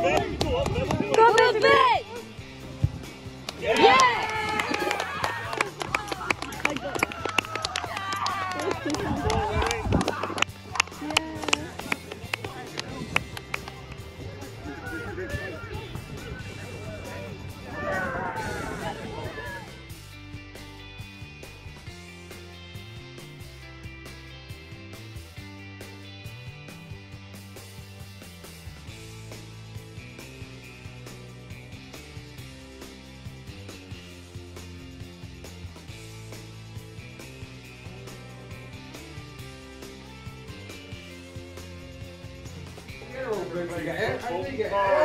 Go, Bill Bay! Yeah! everybody got, everybody got,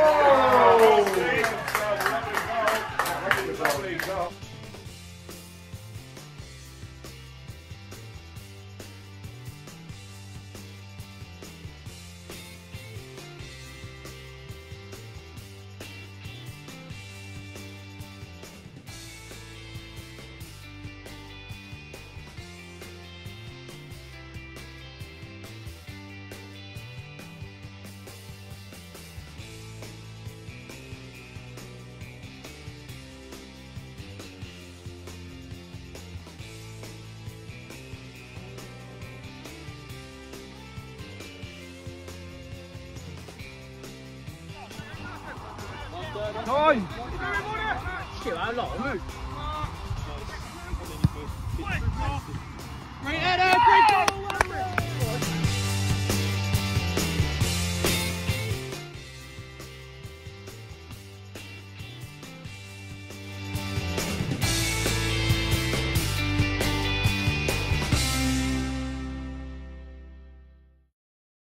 来敬礼敬礼敬礼